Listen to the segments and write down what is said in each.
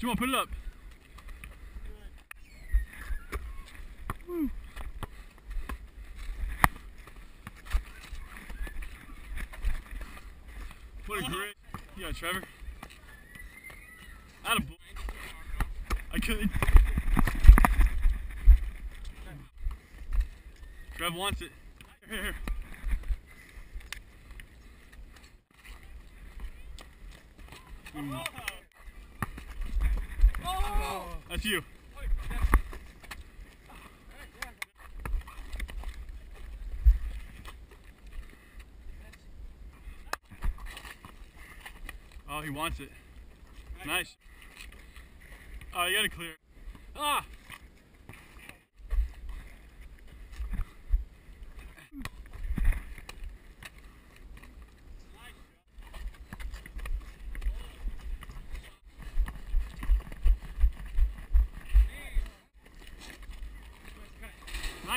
Come on, put it up. Woo. What a great. Yeah, Trevor. Out of I could. Trev wants it. Here, here. Mm. That's you. Oh, he wants it. Nice. Oh, you gotta clear. Ah!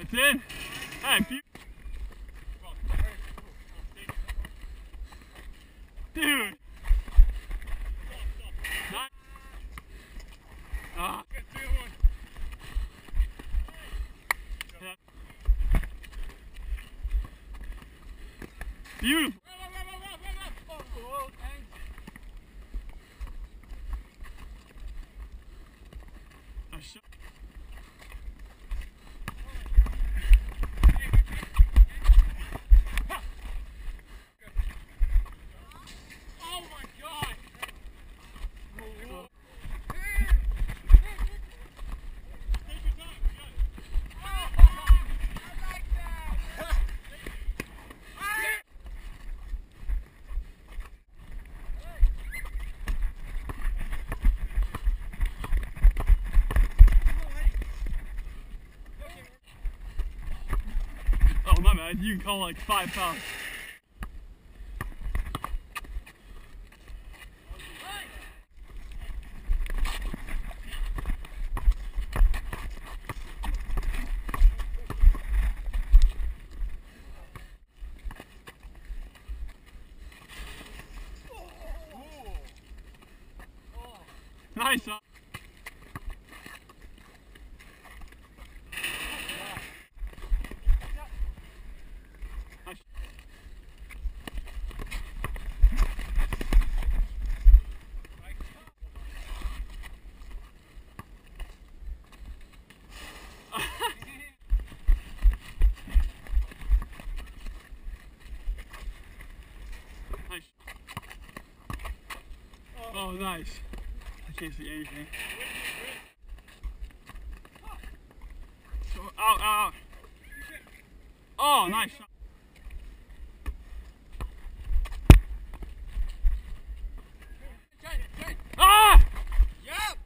It's in. Hey, dude. Beautiful. Nice shot. Man, you can call like five pounds. Nice. Nice. Oh, nice. I can't see anything. So, ow, ow. Oh, nice shot. Ah! Yep!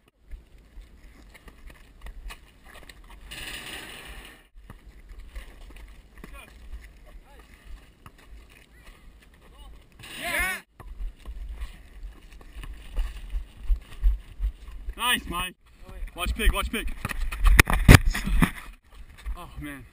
Yeah! Nice, Mike. Oh, watch pig, watch pig. Oh, man.